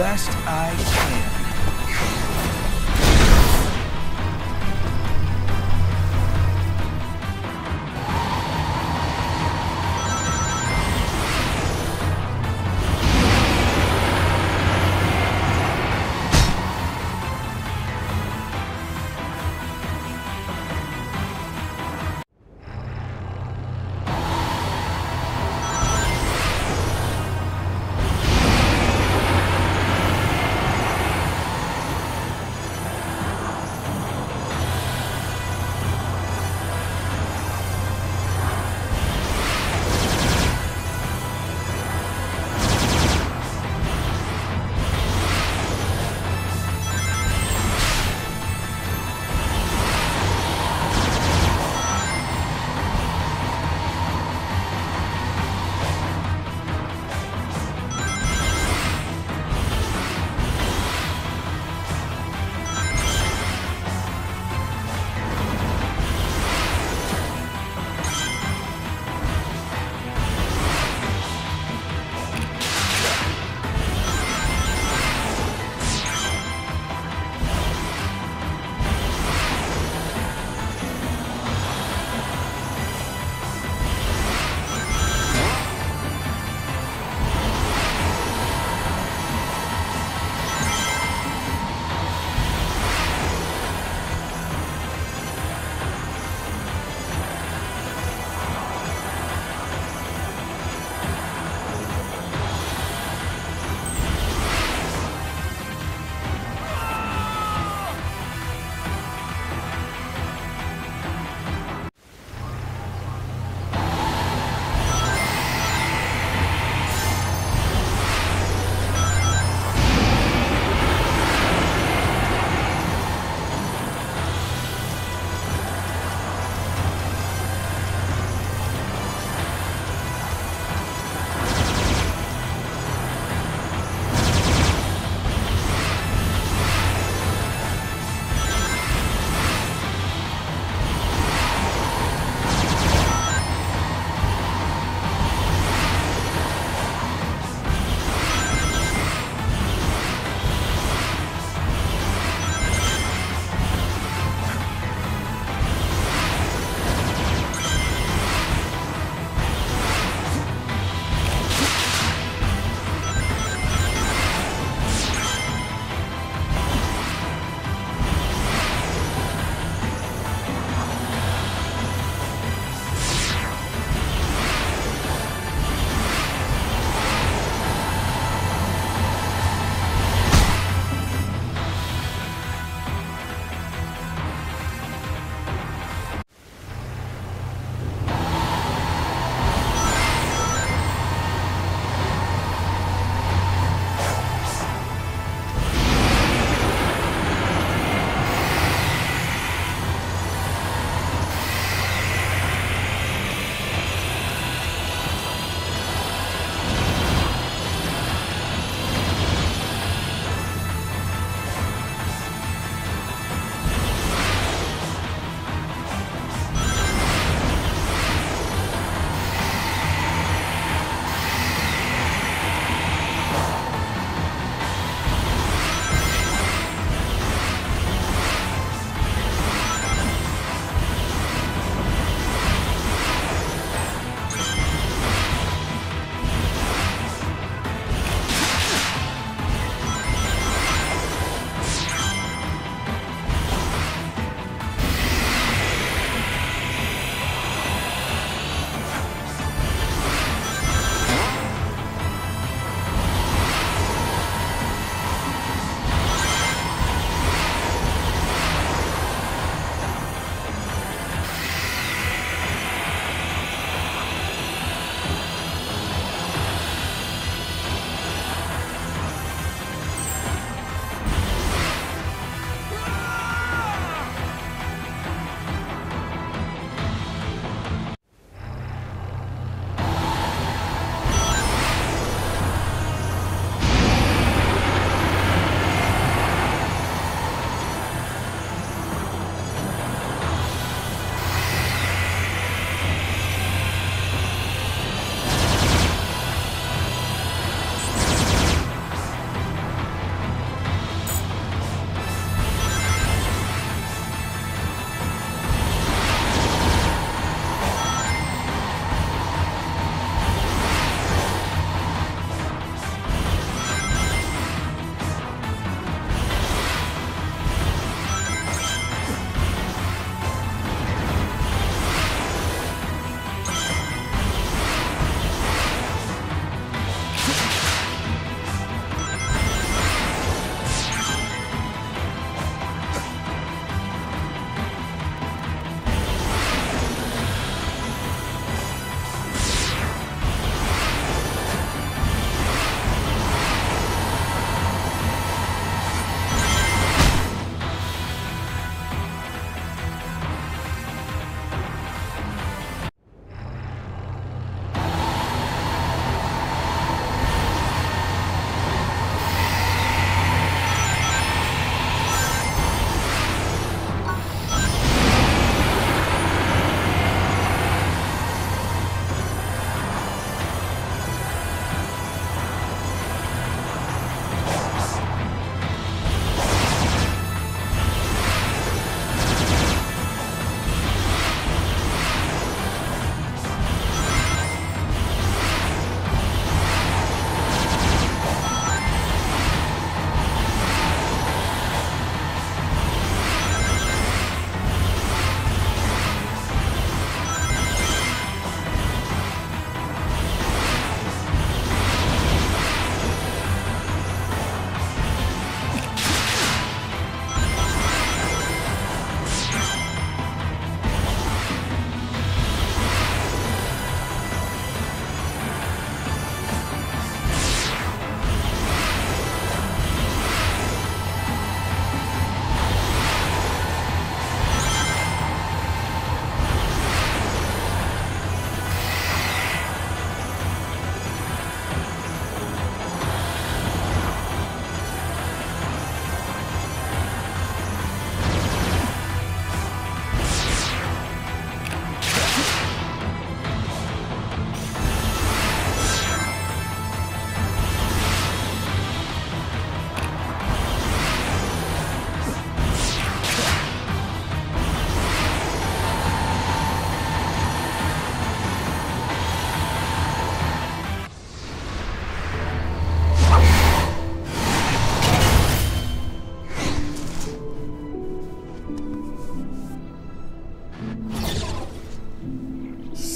best I can.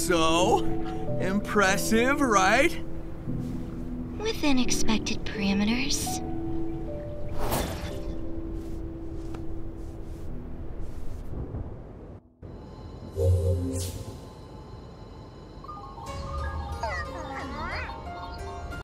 So, impressive, right? Within expected parameters.